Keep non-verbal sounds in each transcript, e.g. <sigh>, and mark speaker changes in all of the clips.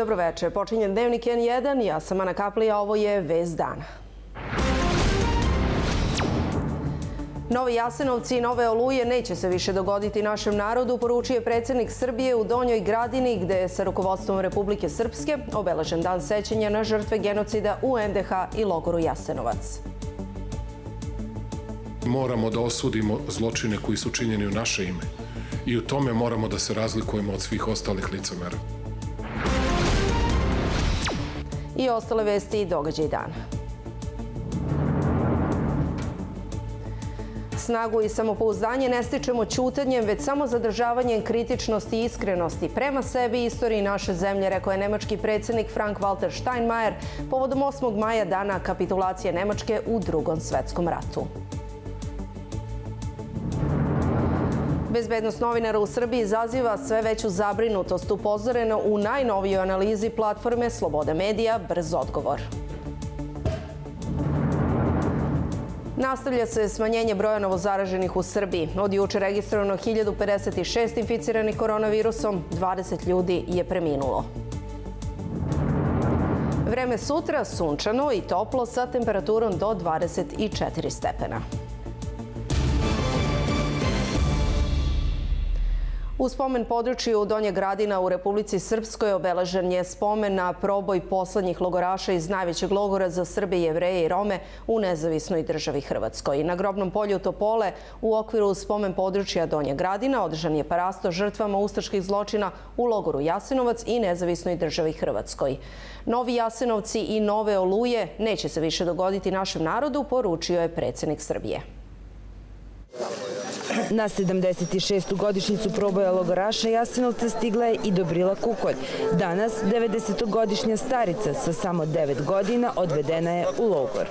Speaker 1: Dobroveče, počinje Dnevnik N1, ja sam Ana Kapli, a ovo je Vez dana. Novi Jasenovci i nove oluje neće se više dogoditi našem narodu, poručuje predsjednik Srbije u Donjoj Gradini, gde je sa rukovodstvom Republike Srpske obeležen dan sećanja na žrtve genocida u NDH i logoru Jasenovac.
Speaker 2: Moramo da osudimo zločine koji su činjeni u naše ime i u tome moramo da se razlikujemo od svih ostalih licemera.
Speaker 1: I ostale vesti i događaj dana. Snagu i samopouzdanje ne stičemo ćutanjem, već samo zadržavanjem kritičnosti i iskrenosti prema sebi i istoriji naše zemlje, rekao je nemački predsjednik Frank-Walter Steinmeier povodom 8. maja dana kapitulacije Nemačke u drugom svetskom ratu. Bezbednost novinara u Srbiji izaziva sve veću zabrinutost upozoreno u najnovijoj analizi platforme Sloboda medija Brz odgovor. Nastavlja se smanjenje broja novozaraženih u Srbiji. Od juče registrovano 1056 inficiranih koronavirusom, 20 ljudi je preminulo. Vreme sutra sunčano i toplo sa temperaturom do 24 stepena. U spomen području Donje Gradina u Republici Srpskoj obeležen je spomen na proboj poslednjih logoraša iz najvećeg logora za Srbe, Jevreje i Rome u nezavisnoj državi Hrvatskoj. Na grobnom polju Topole u okviru spomen područja Donje Gradina održan je parasto žrtvama ustaških zločina u logoru Jasenovac i nezavisnoj državi Hrvatskoj. Novi Jasenovci i nove oluje neće se više dogoditi našem narodu, poručio je predsjednik Srbije.
Speaker 3: Na 76. godišnjicu proboja logoraša Jasenovca stigla je i Dobrila Kukolj. Danas 90-godišnja starica sa samo 9 godina odvedena je u logor.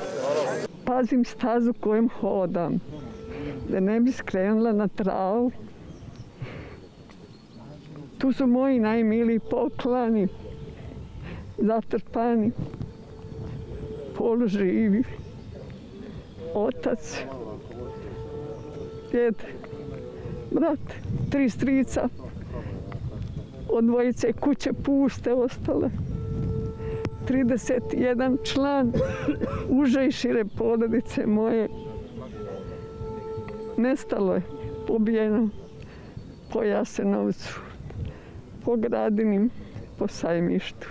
Speaker 4: Pazim stazu kojom hodam, da ne bi skrenula na travu. Tu su moji najmiliji poklani, zatrpani, poluživi, otac, djede, brat, tri strica, od dvojice kuće pušte ostale. 31 član uže i šire porodice moje nestalo je, pobijeno po Jasenovcu, po Gradinim, po Sajmištu.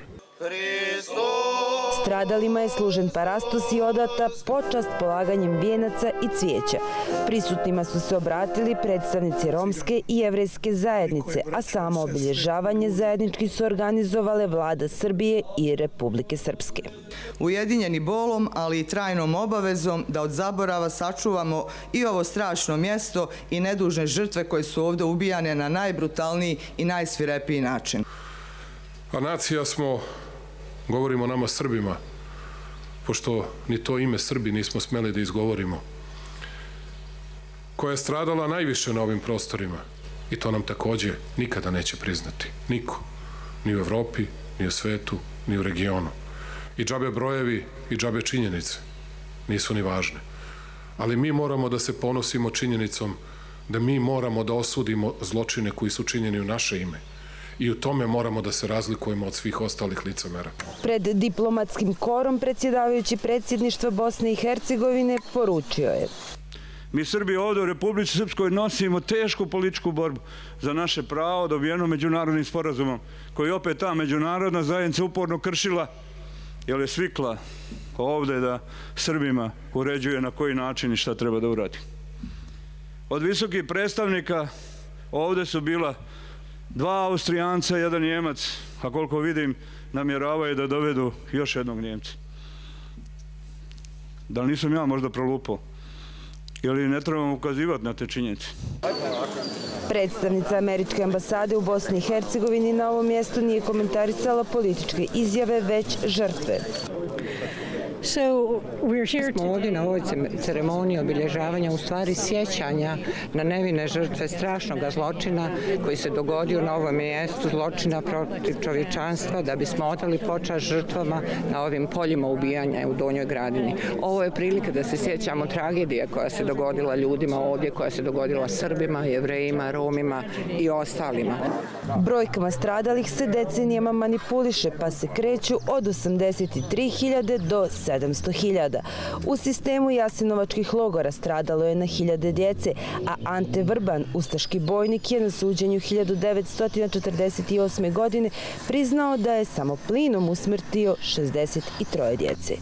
Speaker 3: Stradalima je služen parastos i odata počast polaganjem vijenaca i cvijeća. Prisutnima su se obratili predstavnici romske i jevrejske zajednice, a samo obilježavanje zajednički su organizovale vlada Srbije i Republike Srpske.
Speaker 5: Ujedinjeni bolom, ali i trajnom obavezom da od zaborava sačuvamo i ovo strašno mjesto i nedužne žrtve koje su ovde ubijane na najbrutalniji i najsvirepiji način.
Speaker 2: A nacija smo govorimo nama Srbima, pošto ni to ime Srbi nismo smeli da izgovorimo, koja je stradala najviše na ovim prostorima i to nam takođe nikada neće priznati. Niko. Ni u Evropi, ni u svetu, ni u regionu. I džabe brojevi i džabe činjenice nisu ni važne. Ali mi moramo da se ponosimo činjenicom da mi moramo da osudimo zločine koji su činjeni u naše ime i u tome moramo da se razlikujemo od svih ostalih licemera.
Speaker 3: Pred diplomatskim korom predsjedavajući predsjedništva Bosne i Hercegovine poručio je.
Speaker 6: Mi Srbi ovde u Republici Srpskoj nosimo tešku političku borbu za naše pravo dobijeno međunarodnim sporazumom, koji opet ta međunarodna zajednica uporno kršila, jer je svikla ovde da Srbima uređuje na koji način i šta treba da uradi. Od visokih predstavnika ovde su bila dva Austrijanca, jedan Njemac, a koliko vidim namjeravaju da dovedu još jednog Njemca. Da li nisam ja možda prolupao? Ili ne trebamo ukazivati na te činjenice?
Speaker 3: Predstavnica Američke ambasade u Bosni i Hercegovini na ovom mjestu nije komentarisala političke izjave, već žrtve.
Speaker 7: Smo ovdje na ovoj ceremoniji obilježavanja u stvari sjećanja na nevine žrtve strašnog zločina koji se dogodio na ovom mjestu zločina protiv čovječanstva da bismo odali počast žrtvama na ovim poljima ubijanja u Donjoj gradini. Ovo je prilika da se sjećamo tragedije koja se dogodila ljudima ovdje, koja se dogodila Srbima, Jevrejima, Romima i ostalima.
Speaker 3: Brojkama stradalih se decenijama manipuliše pa se kreću od 83.000 do 700.000. U sistemu jasinovačkih logora stradalo je na hiljade djece, a Ante Vrban, ustaški bojnik, je na suđenju 1948. godine priznao da je samo plinom usmrtio 63 djece.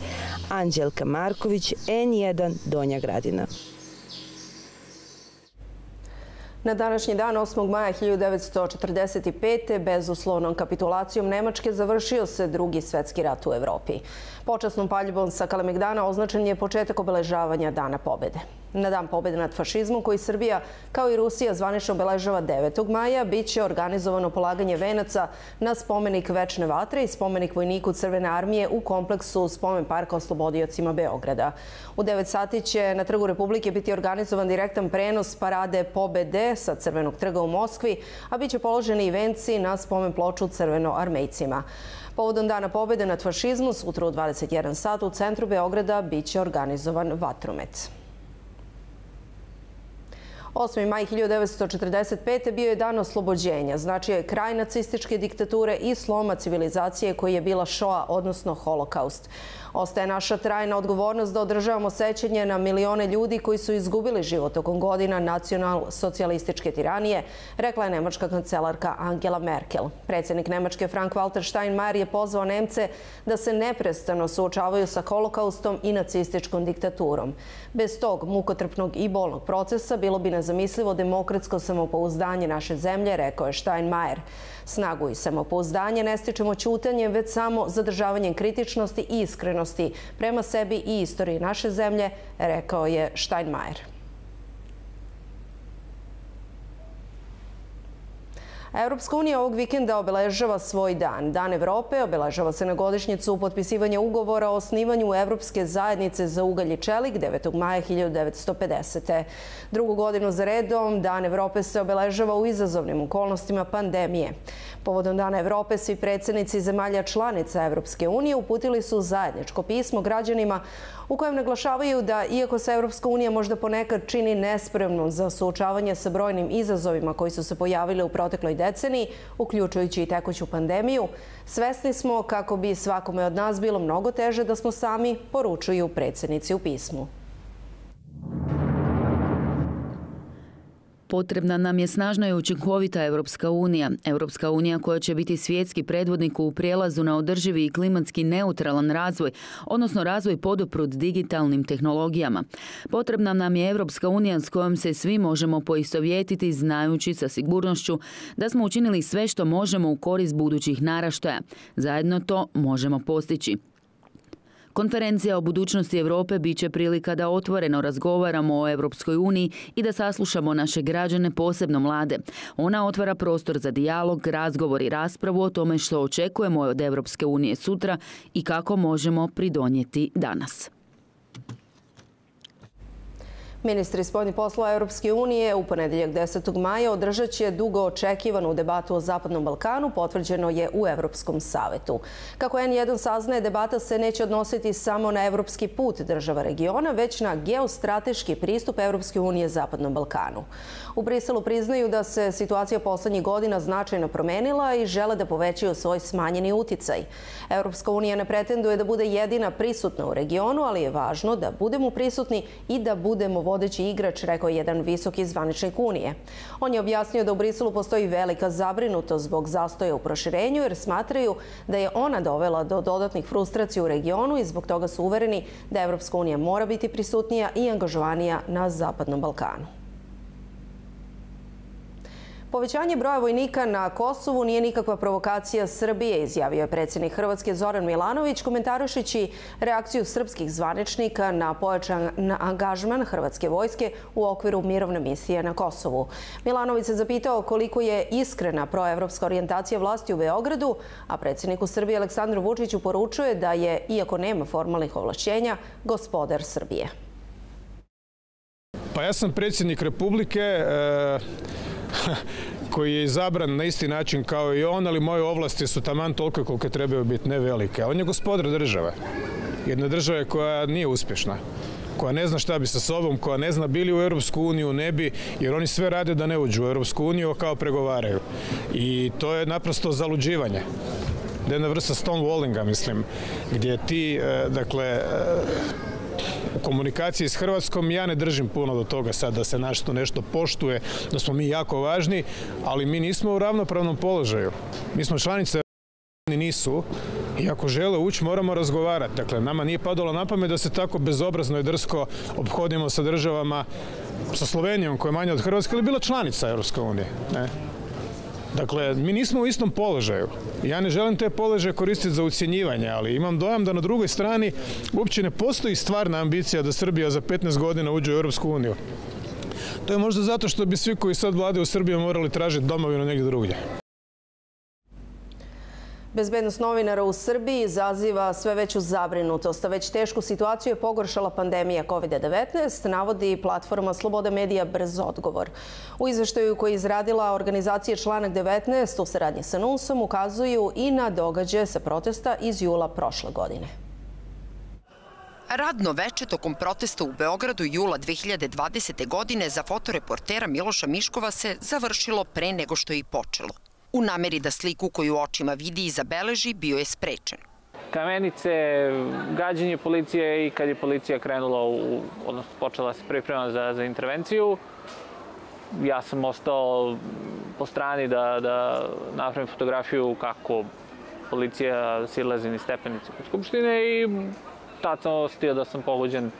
Speaker 3: Anđelka Marković, N1, Donja Gradina.
Speaker 1: Na današnji dan 8. maja 1945. bezuslovnom kapitulacijom Nemačke završio se drugi svetski rat u Evropi. Počasnom paljbom sa Kalemegdana označen je početak obeležavanja Dana pobede. Na dan pobede nad fašizmom koji Srbija kao i Rusija zvanično obeležava 9. maja bit će organizovano polaganje venaca na spomenik Večne vatre i spomenik vojniku Crvene armije u kompleksu Spomen parka oslobodiocima Beograda. U 9 sati će na Trgu Republike biti organizovan direktan prenos parade pobede sa Crvenog trga u Moskvi, a bit će položeni i venci na spomen ploču crveno-armejcima. Povodom Dana pobede nad fašizmu, sutra u 21 sat u centru Beograda biće organizovan vatromet. 8. maj 1945. bio je dan oslobođenja, znači je kraj nacističke diktature i sloma civilizacije koji je bila šoa, odnosno holokaust. Ostaje naša trajna odgovornost da održavamo sećanje na milione ljudi koji su izgubili život tokom godina nacional-socijalističke tiranije, rekla je nemačka kancelarka Angela Merkel. Predsjednik Nemačke Frank-Walter Steinmeier je pozvao Nemce da se neprestano suočavaju sa holokaustom i nacističkom diktaturom. Bez tog mukotrpnog i bolnog procesa bilo bi nezamislivo demokratsko samopouzdanje naše zemlje, rekao je Steinmeier. Snagu i samopouzdanje ne stičemo ćutanjem, već samo zadržavanjem kritičnosti i iskrenosti prema sebi i istoriji naše zemlje, rekao je Steinmeier. Europska unija ovog vikenda obeležava svoj dan. Dan Evrope obeležava se na godišnjicu potpisivanja ugovora o osnivanju Evropske zajednice za ugalj i čelik 9. maja 1950. Drugu godinu za redom Dan Evrope se obeležava u izazovnim okolnostima pandemije. Povodom Dana Evrope svi predsjednici zemalja članica Evropske unije uputili su zajedničko pismo građanima u kojem naglašavaju da, iako se Evropska unija možda ponekad čini nespremnom za suočavanje sa brojnim izazovima koji su se pojavili u protekloj deceniji, uključujući i tekuću pandemiju, svesni smo kako bi svakome od nas bilo mnogo teže da smo sami, poručuju predsjednici u pismu.
Speaker 8: Potrebna nam je snažna i učinkovita Europska unija. Europska unija koja će biti svjetski predvodnik u prijelazu na održivi i klimatski neutralan razvoj, odnosno razvoj podoprut digitalnim tehnologijama. Potrebna nam je Europska unija s kojom se svi možemo poistovjetiti znajući sa sigurnošću da smo učinili sve što možemo u korist budućih naraštaja. Zajedno to možemo postići. Konferencija o budućnosti Europe bit će prilika da otvoreno razgovaramo o Europskoj uniji i da saslušamo naše građane, posebno mlade. Ona otvara prostor za dijalog, razgovor i raspravu o tome što očekujemo od Europske unije sutra i kako možemo pridonijeti danas.
Speaker 1: Ministri spoljnih poslova Europske unije u ponedeljak 10. maja održat će dugo očekivanu debatu o Zapadnom Balkanu, potvrđeno je u Europskom savetu. Kako N1 saznaje, debata se neće odnositi samo na evropski put država regiona, već na geostrateški pristup Europske unije Zapadnom Balkanu. U Briselu priznaju da se situacija poslednjih godina značajno promenila i žele da povećaju svoj smanjeni uticaj. Europska unija ne pretenduje da bude jedina prisutna u regionu, ali je važno da budemo prisutni i da budemo vodeći igrač, rekao jedan visoki zvaničnik Unije. On je objasnio da u Briselu postoji velika zabrinutost zbog zastoja u proširenju, jer smatraju da je ona dovela do dodatnih frustracija u regionu i zbog toga su uvereni da Evropska unija mora biti prisutnija i angažovanija na Zapadnom Balkanu. Povećanje broja vojnika na Kosovu nije nikakva provokacija Srbije, izjavio je predsjednik Hrvatske Zoran Milanović, komentarušići reakciju srpskih zvaničnika na pojačan angažman Hrvatske vojske u okviru mirovne misije na Kosovu. Milanović se zapitao koliko je iskrena proevropska orijentacija vlasti u Beogradu, a predsjedniku Srbije Aleksandru Vučiću poručuje da je, iako nema formalnih ovlašćenja, gospodar Srbije.
Speaker 9: Pa ja sam predsjednik Republike, e, <laughs> koji je izabran na isti način kao i on, ali moje ovlasti su taman toliko koliko trebaju biti, ne velike. On je gospodar države. Jedne države koja nije uspješna koja ne zna šta bi sa sobom, koja ne zna bili u Europsku uniju, ne bi, jer oni sve rade da ne uđu u Europsku uniju, kao pregovaraju. I to je naprosto zaluđivanje da jedna vrsta stonewallinga, mislim, gdje ti, e, dakle, e, u komunikaciji s Hrvatskom ja ne držim puno do toga sad da se našto nešto poštuje, da smo mi jako važni, ali mi nismo u ravnopravnom položaju. Mi smo članice nisu i ako žele ući moramo razgovarati. Dakle, nama nije padalo na pamet da se tako bezobrazno i drsko obhodimo sa državama, sa Slovenijom koja je manja od Hrvatske, ali bila članica Europske unije. Ne? Dakle, mi nismo u istom položaju. Ja ne želim te položaje koristiti za ucjenjivanje, ali imam dojam da na drugoj strani uopće ne postoji stvarna ambicija da Srbija za 15 godina uđe u Europsku uniju. To je možda zato što bi svi koji sad vlade u Srbiji morali tražiti domovinu negdje drugdje.
Speaker 1: Bezbednost novinara u Srbiji izaziva sve veću zabrinutost, a već tešku situaciju je pogoršala pandemija COVID-19, navodi platforma Sloboda medija brz odgovor. U izveštaju koji je izradila organizacija članak 19 u saradnji sa NUNS-om ukazuju i na događaje sa protesta iz jula prošle godine.
Speaker 10: Radno veče tokom protesta u Beogradu jula 2020. godine za fotoreportera Miloša Miškova se završilo pre nego što je i počelo u nameri da sliku koju očima vidi i zabeleži bio je sprečen.
Speaker 11: Kamenice, gađenje policije i kad je policija krenula, u, odnosno počela se priprema za, za intervenciju, ja sam ostao po strani da, da napravim fotografiju kako policija silazi ni stepenice kod Skupštine i tad sam ostio da sam pogođen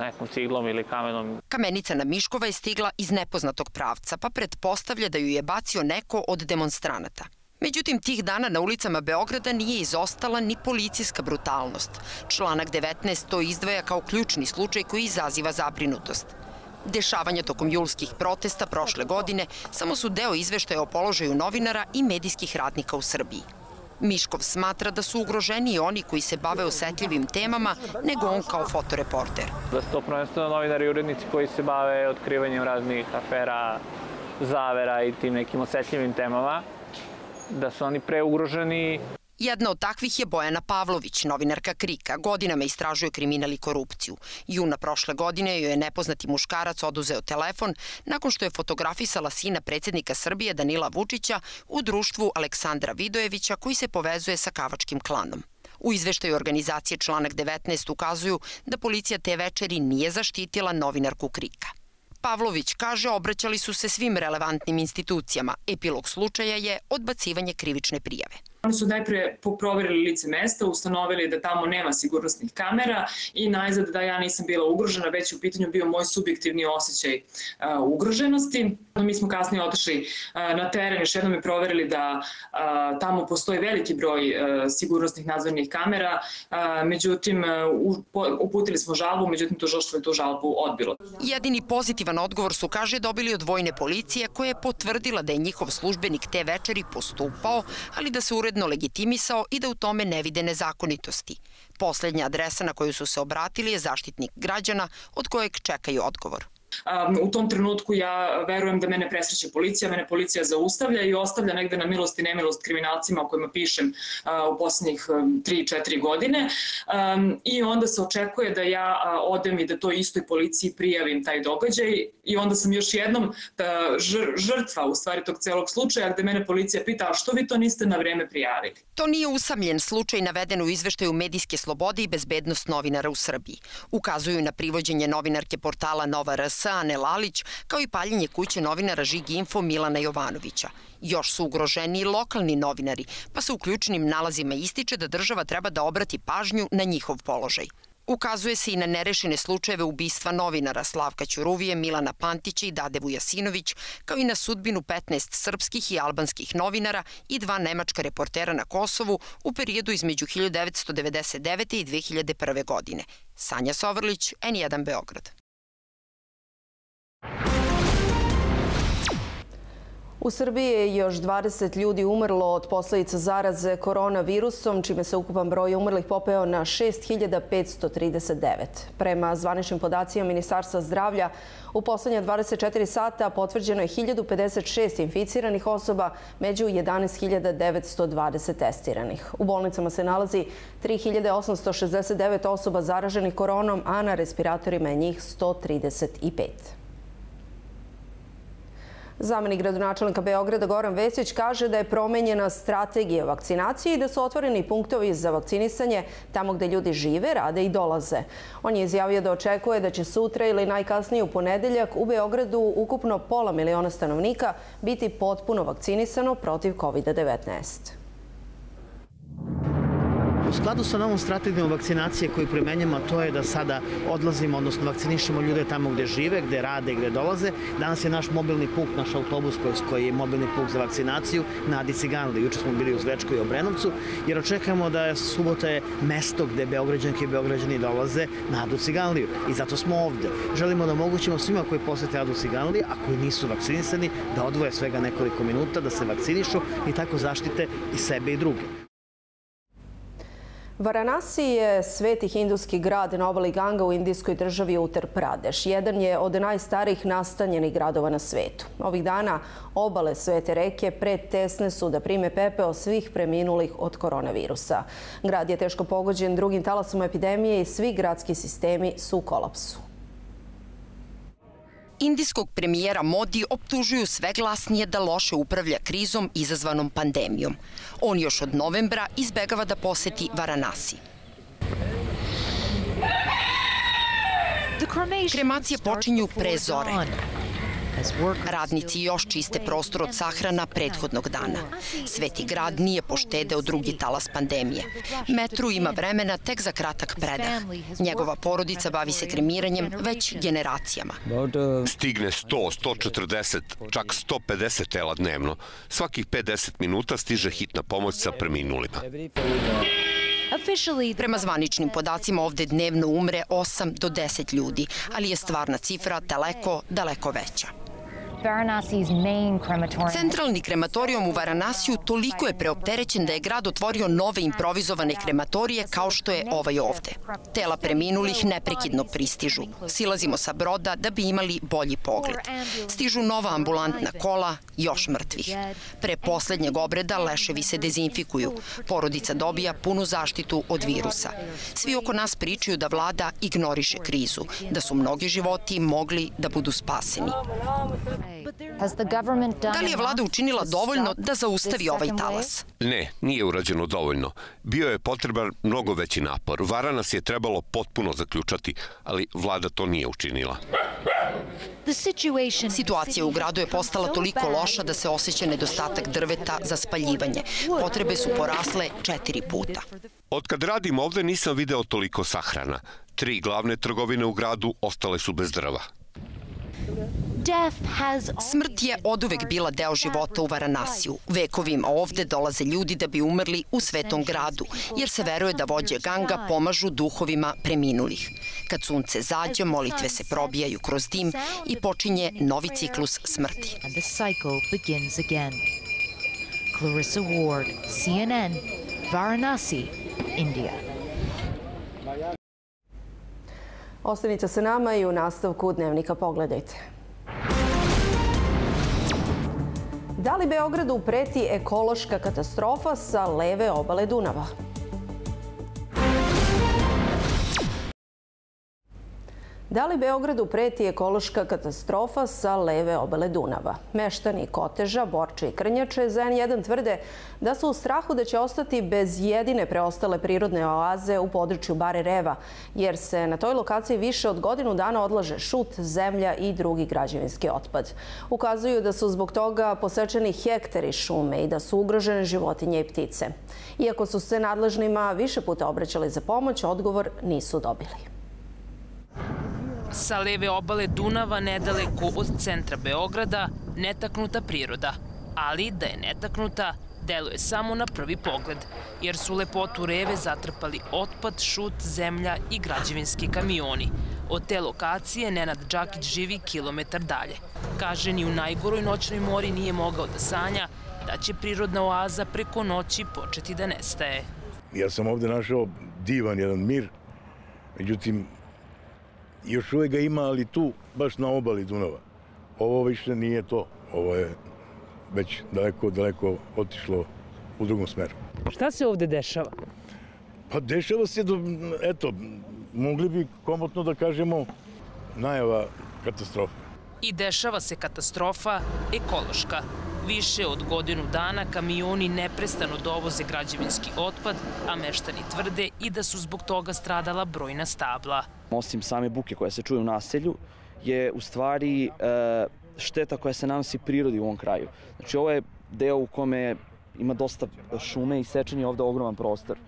Speaker 11: nekom ciglom ili kamenom.
Speaker 10: Kamenica na Miškova je stigla iz nepoznatog pravca, pa pretpostavlja da ju je bacio neko od demonstranata. Međutim, tih dana na ulicama Beograda nije izostala ni policijska brutalnost. Članak 19 to izdvaja kao ključni slučaj koji izaziva zabrinutost. Dešavanja tokom julskih protesta prošle godine samo su deo izveštaja o položaju novinara i medijskih radnika u Srbiji. Miškov smatra da su ugroženiji oni koji se bave osetljivim temama nego on kao fotoreporter.
Speaker 11: Da su to prvenstveno novinari i urednici koji se bave otkrivanjem raznih afera, zavera i tim nekim osetljivim temama, da su oni preugroženi
Speaker 10: Jedna od takvih je Bojana Pavlović, novinarka Krika. Godinama istražuje kriminal i korupciju. Juna prošle godine joj je nepoznati muškarac oduzeo telefon nakon što je fotografisala sina predsjednika Srbije Danila Vučića u društvu Aleksandra Vidojevića koji se povezuje sa kavačkim klanom. U izveštaju organizacije članak 19 ukazuju da policija te večeri nije zaštitila novinarku Krika. Pavlović kaže obraćali su se svim relevantnim institucijama. Epilog slučaja je odbacivanje krivične prijave.
Speaker 12: Oni su najpre proverili lice mesta, ustanovili da tamo nema sigurnosnih kamera i najzad da ja nisam bila ugrožena, već u pitanju bio moj subjektivni osjećaj uh, ugroženosti. Mi smo kasnije otišli uh, na teren, još jednom i proverili da uh, tamo postoji veliki broj sigurnosnih nadzornih kamera, međutim uputili smo žalbu, međutim tužilaštvo je tu žalbu odbilo.
Speaker 10: Jedini pozitivan odgovor su, kaže, dobili od vojne policije koja je potvrdila da je njihov službenik te večeri postupao, ali da se uredno uredno legitimisao i da u tome ne vide nezakonitosti. Poslednja adresa na koju su se obratili je zaštitnik građana od kojeg čekaju odgovor.
Speaker 12: Um, u tom trenutku ja verujem da mene presreće policija, mene policija zaustavlja i ostavlja negde na milost i nemilost kriminalcima o kojima pišem uh, u poslednjih 3-4 um, godine um, i onda se očekuje da ja uh, odem i da to istoj policiji prijavim taj događaj i onda sam još jednom da, žrtva u stvari tog celog slučaja gde mene policija pita a što vi to niste na vreme prijavili?
Speaker 10: To nije usamljen slučaj naveden u izveštaju medijske slobode i bezbednost novinara u Srbiji. Ukazuju na privođenje novinarke portala Nova RS Ane Lalić, kao i paljenje kuće novinara Žig Info Milana Jovanovića. Još su ugroženi i lokalni novinari, pa se u ključnim nalazima ističe da država treba da obrati pažnju na njihov položaj. Ukazuje se i na nerešene slučajeve ubistva novinara Slavka Ćuruvije, Milana Pantića i Dadevu Jasinović, kao i na sudbinu 15 srpskih i albanskih novinara i dva nemačka reportera na Kosovu u periodu između 1999. i 2001. godine. Sanja Sovrlić, N1 Beograd.
Speaker 1: U Srbiji je još 20 ljudi umrlo od posledica zaraze koronavirusom, čime se ukupan broj umrlih popeo na 6539. Prema zvaničnim podacima Ministarstva zdravlja, u poslednje 24 sata potvrđeno je 1056 inficiranih osoba među 11.920 testiranih. U bolnicama se nalazi 3869 osoba zaraženih koronom, a na respiratorima je njih 135. Zamenik gradonačelnika Beograda Goran Vesić kaže da je promenjena strategija vakcinacije i da su otvoreni punktovi za vakcinisanje tamo gde ljudi žive, rade i dolaze. On je izjavio da očekuje da će sutra ili najkasnije u ponedeljak u Beogradu ukupno pola miliona stanovnika biti potpuno vakcinisano protiv COVID-19.
Speaker 13: U skladu sa novom strategijom vakcinacije koju primenjamo, to je da sada odlazimo, odnosno vakcinišemo ljude tamo gde žive, gde rade, gde dolaze. Danas je naš mobilni puk, naš autobus koji je mobilni puk za vakcinaciju na Adi Ciganli. Juče smo bili u Zvečku i Obrenovcu, jer očekujemo da je subota je mesto gde Beograđanke i Beograđani dolaze na Adu Ciganliju. I zato smo ovde. Želimo da omogućimo svima koji posete Adu Ciganliju, a koji nisu vakcinisani, da odvoje svega nekoliko minuta, da se vakcinišu i tako zaštite i sebe i druge.
Speaker 1: Varanasi je sveti hinduski grad na obali Ganga u indijskoj državi Uttar Pradeš. Jedan je od najstarijih nastanjenih gradova na svetu. Ovih dana obale svete reke pretesne su da prime pepeo svih preminulih od koronavirusa. Grad je teško pogođen drugim talasom epidemije i svi gradski sistemi su u kolapsu.
Speaker 10: Indijskog premijera Modi optužuju sve glasnije da loše upravlja krizom izazvanom pandemijom. On još od novembra izbegava da poseti Varanasi. Kremacije počinju pre zore. Radnici još čiste prostor od sahrana prethodnog dana. Sveti grad nije poštedeo drugi talas pandemije. Metru ima vremena tek za kratak predah. Njegova porodica bavi se kremiranjem već generacijama.
Speaker 14: Stigne 100, 140, čak 150 tela dnevno. Svakih 50 minuta stiže hitna pomoć sa preminulima.
Speaker 10: Prema zvaničnim podacima ovde dnevno umre 8 do 10 ljudi, ali je stvarna cifra daleko, daleko veća. Centralni krematorijum u Varanasiju toliko je preopterećen da je grad otvorio nove improvizovane krematorije kao što je ovaj ovde. Tela preminulih neprekidno pristižu. Silazimo sa broda da bi imali bolji pogled. Stižu nova ambulantna kola, još mrtvih. Pre poslednjeg obreda leševi se dezinfikuju. Porodica dobija punu zaštitu od virusa. Svi oko nas pričaju da vlada ignoriše krizu, da su mnogi životi mogli da budu spaseni. Da li je vlada učinila dovoljno da zaustavi ovaj talas?
Speaker 14: Ne, nije urađeno dovoljno. Bio je potreban mnogo veći napor. Vara nas je trebalo potpuno zaključati, ali vlada to nije učinila.
Speaker 10: Situacija u gradu je postala toliko loša da se osjeća nedostatak drveta za spaljivanje. Potrebe su porasle četiri puta.
Speaker 14: Od kad radim ovde nisam video toliko sahrana. Tri glavne trgovine u gradu ostale su bez drva.
Speaker 10: Smrt je oduvek bila deo života u Varanasiju. Vekovima ovde dolaze ljudi da bi umrli u svetom gradu, jer se veruje da vođe ganga pomažu duhovima preminulih. Kad sunce zađe, molitve se probijaju kroz dim i počinje novi ciklus smrti. Clarissa Ward, CNN,
Speaker 1: Varanasi, India. Ostanite sa nama i u nastavku Dnevnika pogledajte. Da li Beogradu preti ekološka katastrofa sa leve obale Dunava? Da li Beogradu preti ekološka katastrofa sa leve obale Dunava? Meštani Koteža, Borče i Krnjače za N1 tvrde da su u strahu da će ostati bez jedine preostale prirodne oaze u području Bare Reva, jer se na toj lokaciji više od godinu dana odlaže šut, zemlja i drugi građevinski otpad. Ukazuju da su zbog toga posečeni hektari šume i da su ugrožene životinje i ptice. Iako su se nadležnima više puta obraćali za pomoć, odgovor nisu dobili
Speaker 15: sa leve obale Dunava nedaleko od centra Beograda netaknuta priroda, ali da je netaknuta deluje samo na prvi pogled, jer su lepotu Reve zatrpali otpad, šut, zemlja i građevinski kamioni. Od te lokacije Nenad Đakić živi kilometar dalje. Kaže, ni u najgoroj noćnoj mori nije mogao da sanja da će prirodna oaza preko noći početi da nestaje.
Speaker 16: Ja sam ovde našao divan jedan mir, međutim, još uvijek ga ima, ali tu, baš na obali Dunava. Ovo više nije to. Ovo je već daleko, daleko otišlo u drugom smeru.
Speaker 17: Šta se ovde dešava?
Speaker 16: Pa dešava se, do, eto, mogli bi komotno da kažemo najava katastrofe.
Speaker 15: I dešava se katastrofa ekološka. Više od godinu dana kamioni neprestano dovoze građevinski otpad, a meštani tvrde i da su zbog toga stradala brojna stabla.
Speaker 18: Osim same buke koja se čuje u naselju, je u stvari e, šteta koja se nanosi prirodi u ovom kraju. Znači ovo je deo u kome ima dosta šume i sečen je ovde ogroman prostor.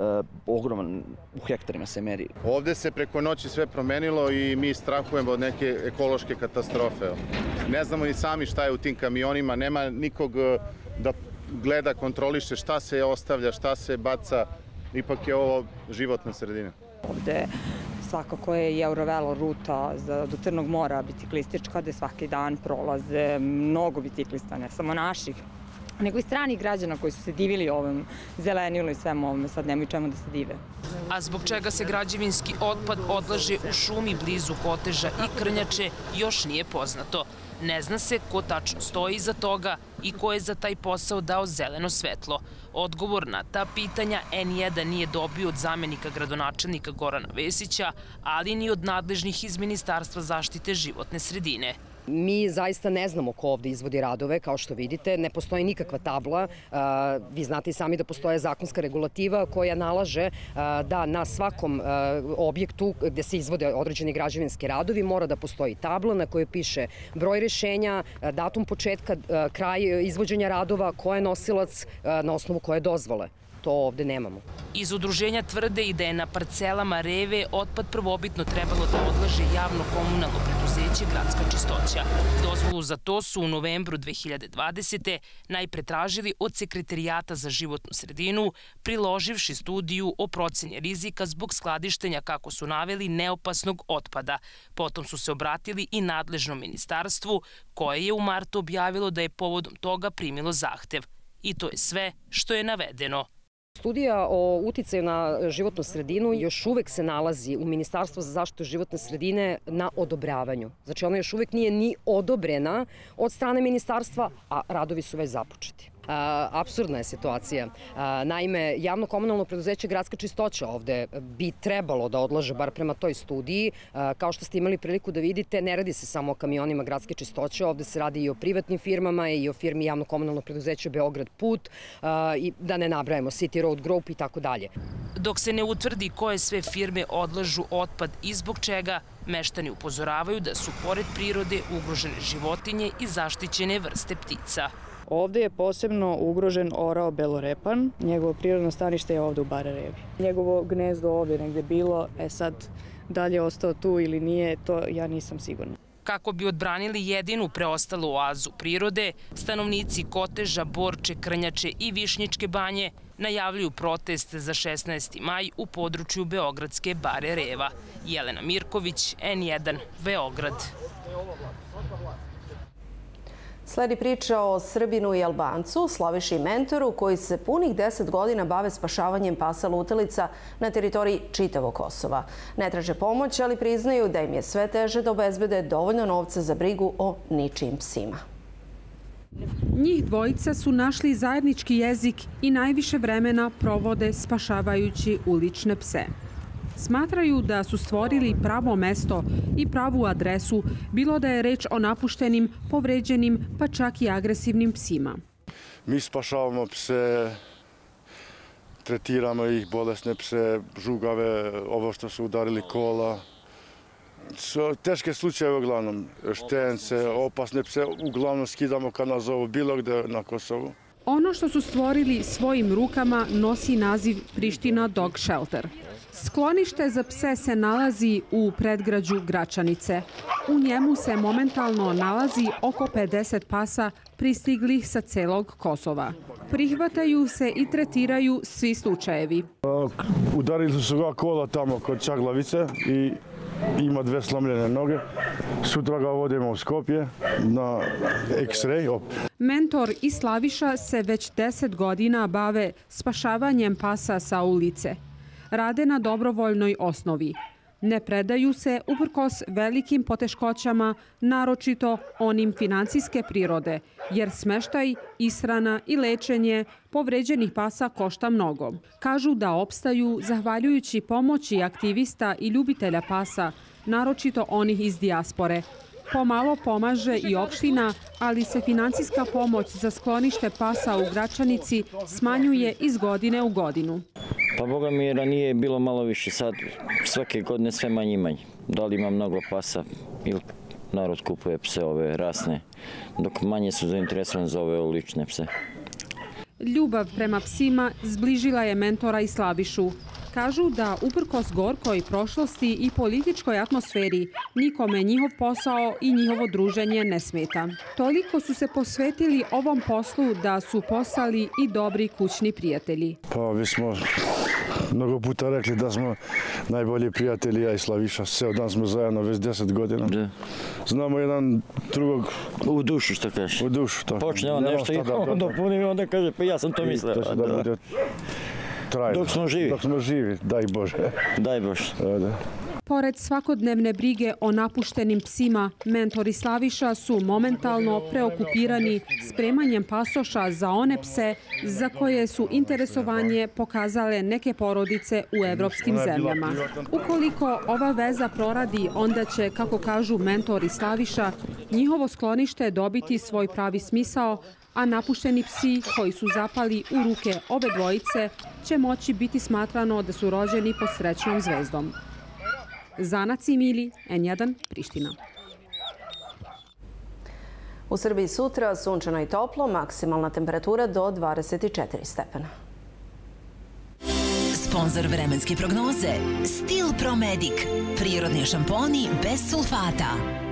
Speaker 18: E, ogroman, u hektarima se meri.
Speaker 19: Ovde se preko noći sve promenilo i mi strahujemo od neke ekološke katastrofe. Ne znamo ni sami šta je u tim kamionima, nema nikog e, da gleda, kontroliše šta se ostavlja, šta se baca. Ipak je ovo životna sredina.
Speaker 20: Ovde svakako je i Eurovelo ruta za, do Crnog mora biciklistička, gde svaki dan prolaze mnogo biciklista, ne samo naših, nego i stranih građana koji su se divili ovom zelenilu i svemu ovome, sad nemaju čemu da se dive.
Speaker 15: A zbog čega se građevinski otpad odlaže u šumi blizu Koteža i Krnjače još nije poznato. Ne zna se ko tačno stoji iza toga i ko je za taj posao dao zeleno svetlo. Odgovor na ta pitanja N1 nije dobio od zamenika gradonačelnika Gorana Vesića, ali ni od nadležnih iz Ministarstva zaštite životne sredine.
Speaker 21: Mi zaista ne znamo ko ovde izvodi radove, kao što vidite, ne postoji nikakva tabla. Vi znate i sami da postoje zakonska regulativa koja nalaže da na svakom objektu gde se izvode određeni građevinski radovi mora da postoji tabla na kojoj piše broj rešenja, datum početka, kraj izvođenja radova, ko je nosilac, na osnovu koje dozvole to ovde nemamo.
Speaker 15: Iz udruženja tvrde i da je na parcelama Reve otpad prvobitno trebalo da odlaže javno komunalno preduzeće Gradska čistoća. Dozvolu za to su u novembru 2020. najpre tražili od Sekretarijata za životnu sredinu, priloživši studiju o proceni rizika zbog skladištenja, kako su naveli, neopasnog otpada. Potom su se obratili i nadležnom ministarstvu, koje je u martu objavilo da je povodom toga primilo zahtev. I to je sve što je navedeno.
Speaker 21: Studija o uticaju na životnu sredinu još uvek se nalazi u Ministarstvu za zaštitu životne sredine na odobravanju. Znači ona još uvek nije ni odobrena od strane ministarstva, a radovi su već započeti. Absurdna je situacija. Naime, javno komunalno preduzeće Gradska čistoća ovde bi trebalo da odlaže, bar prema toj studiji. Kao što ste imali priliku da vidite, ne radi se samo o kamionima Gradske čistoće, ovde se radi i o privatnim firmama i o firmi javno komunalno preduzeće Beograd Put i da ne nabrajamo City Road Group i tako dalje.
Speaker 15: Dok se ne utvrdi koje sve firme odlažu otpad i zbog čega, meštani upozoravaju da su pored prirode ugrožene životinje i zaštićene vrste ptica.
Speaker 22: Ovde je posebno ugrožen orao belorepan, njegovo prirodno stanište je ovde u Bararevi. Njegovo gnezdo ovde negde bilo, e sad, da li je ostao tu ili nije, to ja nisam sigurna.
Speaker 15: Kako bi odbranili jedinu preostalu oazu prirode, stanovnici Koteža, Borče, Krnjače i Višnjičke banje najavljuju protest za 16. maj u području Beogradske bare Reva. Jelena Mirković, N1, Beograd.
Speaker 1: Sledi priča o Srbinu i Albancu, Slaviši mentoru, koji se punih deset godina bave spašavanjem pasa lutelica na teritoriji čitavog Kosova. Ne traže pomoć, ali priznaju da im je sve teže da obezbede dovoljno novca za brigu o ničim psima.
Speaker 23: Njih dvojica su našli zajednički jezik i najviše vremena provode spašavajući ulične pse. Smatraju da su stvorili pravo mesto i pravu adresu, bilo da je reč o napuštenim, povređenim, pa čak i agresivnim psima.
Speaker 16: Mi spašavamo pse, tretiramo ih, bolesne pse, žugave, ovo što su udarili kola. Teške slučajeve uglavnom, štence, opasne pse, uglavnom skidamo kad nas zovu bilo gde na Kosovu.
Speaker 23: Ono što su stvorili svojim rukama nosi naziv Priština Dog Shelter. Sklonište za pse se nalazi u predgrađu Gračanice. U njemu se momentalno nalazi oko 50 pasa pristiglih sa celog Kosova. Prihvataju se i tretiraju svi slučajevi.
Speaker 16: Udarili su ga kola tamo kod Čaglavice i ima dve slomljene noge. Sutra ga vodimo u Skopje na X-ray.
Speaker 23: Mentor i Slaviša se već 10 godina bave spašavanjem pasa sa ulice. Rade na dobrovoljnoj osnovi. Ne predaju se uprkos velikim poteškoćama, naročito onim financijske prirode, jer smeštaj, ishrana i lečenje povređenih pasa košta mnogo. Kažu da opstaju zahvaljujući pomoći aktivista i ljubitelja pasa, naročito onih iz dijaspore. Pomalo pomaže i opština, ali se financijska pomoć za sklonište pasa u Gračanici smanjuje iz godine u godinu.
Speaker 24: Pa boga mi je ranije bilo malo više, sad svake godine sve manje i manje. Da li ima mnogo pasa ili narod kupuje pse ove rasne, dok manje su zainteresovani za ove lične pse.
Speaker 23: Ljubav prema psima zbližila je mentora i Slavišu. Kažu da uprkos gorkoj prošlosti i političkoj atmosferi nikome njihov posao i njihovo druženje ne smeta. Toliko su se posvetili ovom poslu da su postali i dobri kućni prijatelji.
Speaker 16: Pa mi smo mnogo puta rekli da smo najbolji prijatelji, ja i Slaviša. Ceo dan smo zajedno već deset godina.
Speaker 24: Da.
Speaker 16: Znamo jedan drugog...
Speaker 24: U dušu, što kažeš.
Speaker 16: U dušu, tako.
Speaker 24: Počne on nešto i onda puni mi onda kaže, pa ja sam to mislio.
Speaker 16: To će da bude trajno.
Speaker 24: Dok smo živi.
Speaker 16: Dok smo živi, daj Bože.
Speaker 24: Daj Bože.
Speaker 16: Da, da.
Speaker 23: Pored svakodnevne brige o napuštenim psima, mentori Slaviša su momentalno preokupirani spremanjem pasoša za one pse za koje su interesovanje pokazale neke porodice u evropskim zemljama. Ukoliko ova veza proradi, onda će, kako kažu mentori Slaviša, njihovo sklonište dobiti svoj pravi smisao, a napušteni psi koji su zapali u ruke ove dvojice će moći biti smatrano da su rođeni pod srećnom zvezdom. Zana Cimili, N1, Priština.
Speaker 1: U Srbiji sutra sunčano i toplo, maksimalna temperatura do 24 stepena.
Speaker 25: Sponzor vremenske prognoze Stil Promedic. Prirodni šamponi bez sulfata.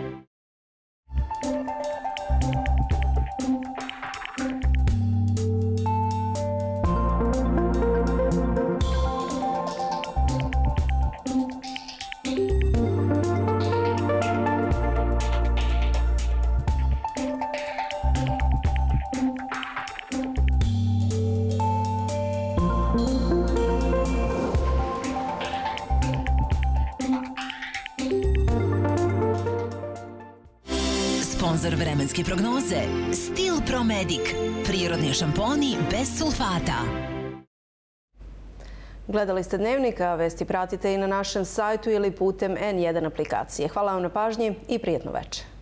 Speaker 25: Prognoze Stil Promedic. Prirodni šamponi bez sulfata.
Speaker 1: Gledali ste Dnevnika, vesti pratite i na našem sajtu ili putem N1 aplikacije. Hvala vam na pažnji i prijetno večer.